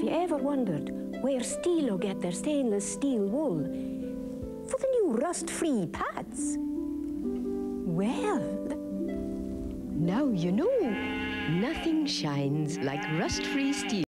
Have you ever wondered where Steelo get their stainless steel wool for the new rust-free pads? Well, now you know. Nothing shines like rust-free steel.